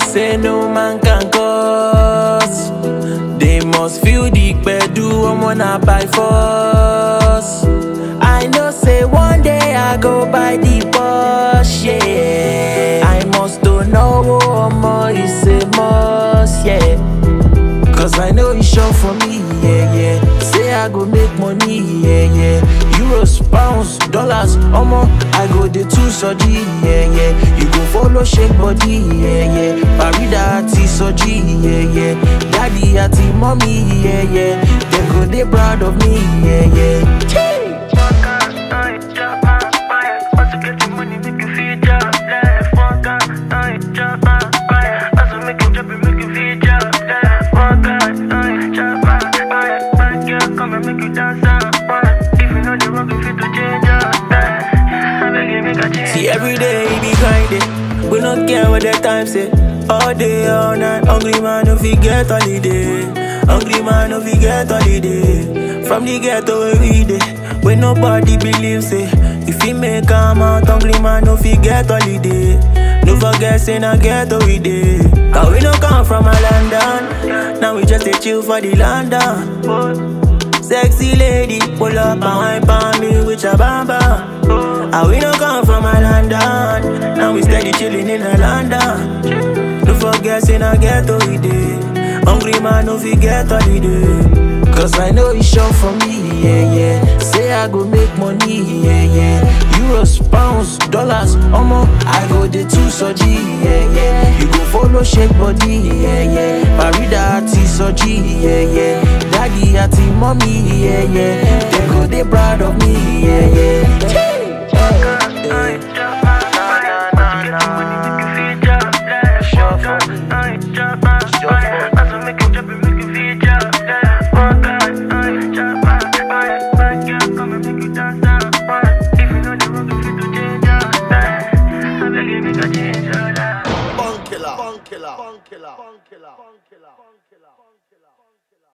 Say no man can cause. They must feel the do I'm wanna buy force. I know say one day I go buy the Porsche, yeah. I must to know more, it's a must, yeah. Cause I know it's sure for me, yeah, yeah. Say I go make money, yeah, yeah. Euros, pounds, dollars, omo, I go the two surgery, yeah, yeah. You go follow shake body, yeah, yeah. Parida ati surgery, yeah, yeah. Daddy ati mommy, yeah, yeah. They go they proud of me, yeah, yeah. See every day he be grinding. We don't care what the time say. All day, all night. Hungry man no fi get holiday. Hungry man no fi get holiday. From the ghetto we dey, where nobody believes it. If he make come out, hungry man no fi get holiday. No forget say na ghetto we dey. Cause we no come from a London. Now we just a chill for the London. Sexy lady, pull up and for me with your bamba. And we don't come from a London. We steady chilling in a London. Don't forget, say na ghetto we dey. Hungry man, no forget holiday. Cause I know it's sure for me, yeah, yeah. Say I go make money, yeah, yeah. Euros, pounds, dollars, omo, I go the two surgery, yeah, yeah. You go follow shake body, yeah, yeah. Parida ati surgery, yeah, yeah. Daddy ati mommy, yeah, yeah. They go they proud of me, yeah, yeah. killer. Fun killer. Fun killer. Fun killer. Fun killer.